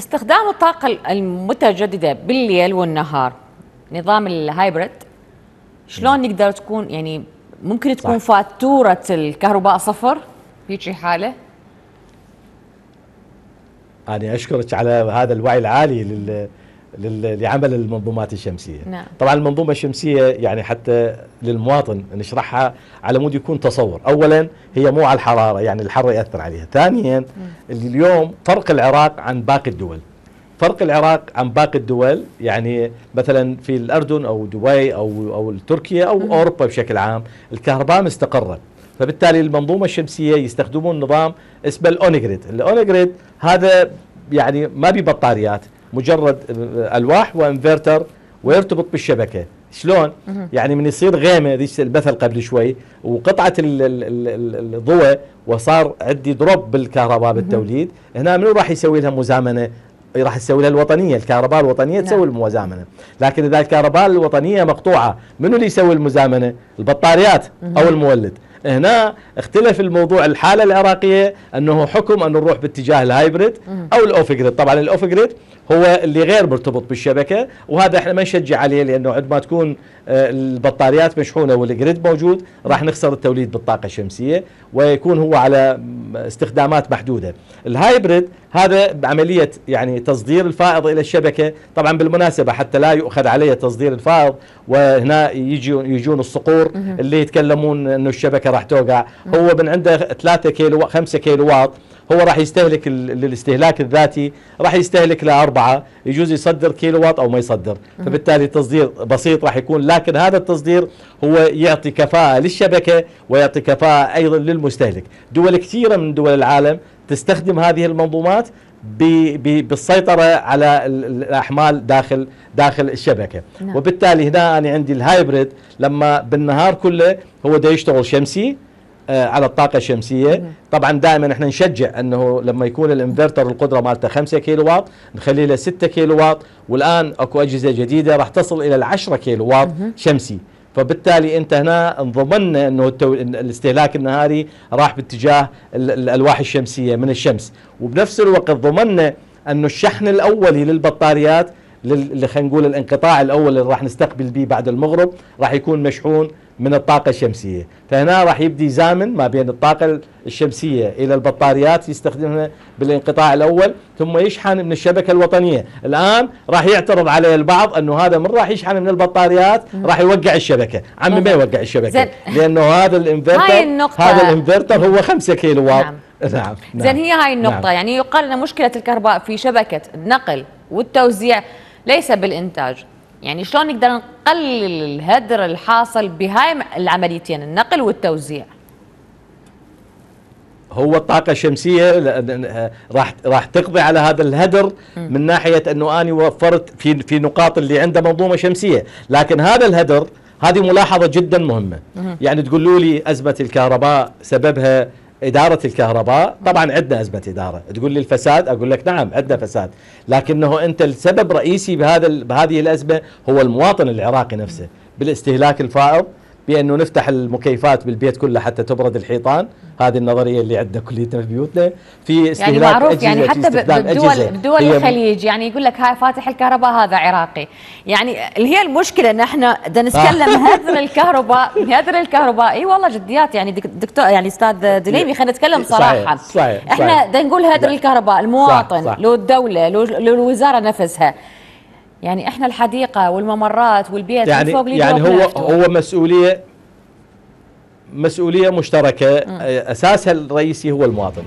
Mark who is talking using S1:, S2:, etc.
S1: استخدام الطاقة المتجددة بالليل والنهار. نظام ال hybrid شلون نقدر تكون يعني ممكن تكون صح. فاتورة الكهرباء صفر في حالة؟
S2: أنا أشكرك على هذا الوعي العالي لل لعمل المنظومات الشمسية. نعم. طبعا المنظومة الشمسية يعني حتى للمواطن نشرحها على مود يكون تصور. اولا هي مو على الحرارة يعني الحر يأثر عليها. ثانيا اليوم فرق العراق عن باقي الدول. فرق العراق عن باقي الدول يعني مثلا في الأردن أو دبي أو أو تركيا أو م. أوروبا بشكل عام الكهرباء مستقرة. فبالتالي المنظومة الشمسية يستخدمون نظام اسمه ال on-grid ال on-grid هذا يعني ما ببطاريات مجرد الواح وانفرتر ويرتبط بالشبكة. شلون؟ يعني من يصير غيمة ذيك المثل قبل شوي وقطعه الضوء وصار عندي drop بالكهرباء بالتوليد. هنا منو راح يسوي لها مزامنة؟ راح تسوي لها الوطنية الكهرباء الوطنية نعم. تسوي المزامنة. لكن إذا الكهرباء الوطنية مقطوعة منو اللي يسوي المزامنة؟ البطاريات أو المولد. هنا اختلف الموضوع الحالة العراقية أنه حكم أن نروح باتجاه ال hybrid أو ال off-grid طبعا ال off-grid هو اللي غير مرتبط بالشبكة وهذا إحنا ما نشجع عليه لأنه عندما تكون آه، البطاريات مشحونة وال grid موجود راح نخسر التوليد بالطاقة الشمسية ويكون هو على استخدامات محدودة. ال hybrid هذا بعملية يعني تصدير الفائض إلى الشبكة، طبعا بالمناسبة حتى لا يؤخذ عليه تصدير الفائض وهنا يجون يجون الصقور اللي يتكلمون إنه الشبكة راح توقع، هو من عنده 3 كيلو 5 كيلو واط هو راح يستهلك للاستهلاك الذاتي راح يستهلك لأربعة يجوز يصدر كيلو واط أو ما يصدر. فبالتالي تصدير بسيط راح يكون لكن هذا التصدير هو يعطي كفاءة للشبكة ويعطي كفاءة أيضا للمستهلك. دول كثيرة من دول العالم تستخدم هذه المنظومات بالسيطرة على الأحمال داخل داخل الشبكة. نعم. وبالتالي هنا أنا عندي الهايبريد لما بالنهار كله هو دا يشتغل شمسي على الطاقة الشمسية. طبعا دائما إحنا نشجع إنه لما يكون الإنفرتر القدرة مالته 5 كيلو واط نخليه له 6 كيلو واط والآن أكو أجهزة جديدة راح تصل إلى ال 10 كيلو واط شمسي. فبالتالي أنت هنا ضمننا إنه التو... الاستهلاك النهاري راح باتجاه الألواح الشمسية من الشمس. وبنفس الوقت ضمننا إنه الشحن الأولي للبطاريات اللي خلينا نقول الانقطاع الأول اللي راح نستقبل به بعد المغرب راح يكون مشحون من الطاقة الشمسية. فهنا راح يبدي زامن ما بين الطاقة الشمسية إلى البطاريات يستخدمها بالانقطاع الأول ثم يشحن من الشبكة الوطنية. الآن راح يعترض عليه البعض أنه هذا من راح يشحن من البطاريات راح يوقع الشبكة. عمي ما يوقع الشبكة لأنه هذا الانفرتر هذا الإنفرتر هو 5 كيلو واط. نعم.
S1: نعم. نعم. زين هي هاي النقطة. نعم. يعني يقال أن مشكلة الكهرباء في شبكة النقل والتوزيع ليس بالإنتاج. يعني شلون نقدر نقلل الهدر الحاصل بهاي العمليتين النقل والتوزيع؟
S2: هو الطاقة الشمسية راح راح تقضي على هذا الهدر من ناحية إنه أني وفرت في في نقاط اللي عنده منظومة شمسية، لكن هذا الهدر هذه ملاحظة جدا مهمة، يعني تقولوا لي أزمة الكهرباء سببها إدارة الكهرباء. طبعا عندنا أزمة إدارة. تقول لي الفساد؟ أقول لك نعم عندنا فساد. لكنه أنت السبب الرئيسي بهذا بهذه الأزمة هو المواطن العراقي نفسه. بالإستهلاك الفائض بأنه نفتح المكيفات بالبيت كله حتى تبرد الحيطان. هذه النظرية اللي عندنا كليتنا في بيوتنا. في
S1: يعني استهلاك يعني معروف يعني حتى بدول بدول الخليج يعني يقول لك هاي فاتح الكهرباء هذا عراقي. يعني اللي هي المشكلة إن إحنا بدنا نتكلم هذر الكهرباء هذر الكهرباء. إي والله جديات يعني دكتور يعني أستاذ دليمي خلينا نتكلم صراحة. صحيح صحيح. إحنا بدنا نقول هذر الكهرباء المواطن صح صح. لو الدولة لو الوزاره نفسها. يعني إحنا الحديقة والممرات والبيت
S2: يعني فوق يعني هو هو مسؤوليه مسؤولية مشتركة. أساسها الرئيسي هو المواطن.